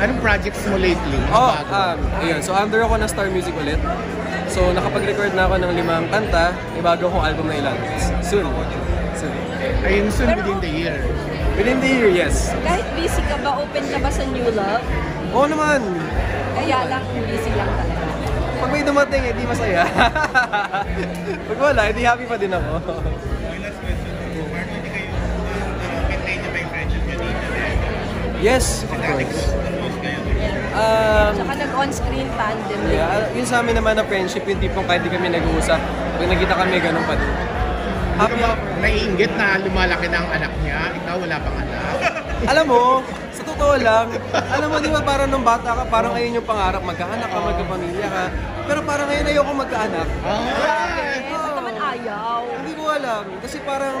Anong projects mo lately? Oh, um, ayun. So, under ako ng Star Music ulit. So, nakapag-record na ako ng limang kanta. May bago akong album na ilalabas. Soon. Soon. Ayun, soon Pero- within the year. Within the year, yes. Kahit busy ka ba, open ka ba sa new love? Oo naman. Kaya lang, busy lang talaga. Pag may dumating, edi masaya. Pag wala, edi happy pa din ako. Yes, of course. Um, Tsaka nag-on-screen tandem yeah, yun sa amin naman na friendship, yung tipong kahit di kami nag-uusap, pag nagkita kami, ganun pa din. Hindi Happy ka ba ako. naiinggit na lumalaki na ang anak niya? Ikaw wala pang anak? Alam mo, sa totoo lang, alam mo, di ba parang nung bata ka, parang ayun yung pangarap, magkaanak ka, magkapamilya ka. Pero parang ngayon ayoko magkaanak. Ah! Naman ayaw? Hindi ko alam. Kasi parang,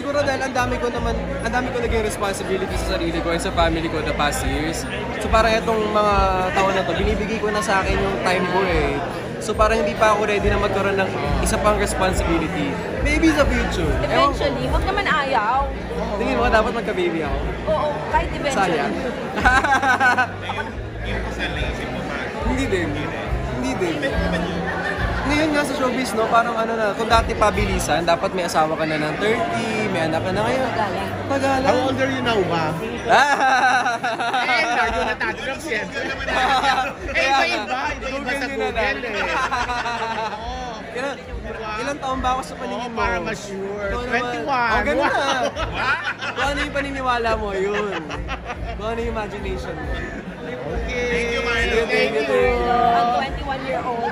siguro dahil ang dami ko naman, ang dami ko naging responsibility sa sarili ko and sa family ko the past years. So parang itong mga taon na to, binibigay ko na sa akin yung time ko eh. So parang hindi pa ako ready na magkaroon ng isa pang responsibility. Maybe sa future. Ewan ko. Eventually, wag naman ayaw. Tingin mo, dapat magka-baby ako. Oo, kahit eventually. Sayang. Hindi din. Hindi din. Ngayon nga sa showbiz, no, parang ano na, kung dati pabilisan, dapat may asawa ka na ng 30, may anak ka na ngayon. Magalang. How old are you now, ba? Eh, lalo na tatanong siya. Eh, iba-iba. Iba-iba sa Google eh. Ilan, ilang taon ba ako sa paningin Oo, mo? para ma-sure. Ikaw naman. 21. Oh, ganun Wow. na. Kung ano yung paniniwala mo, yun. Kung ano yung imagination mo. Okay. Thank you, thank you. Ang 21-year-old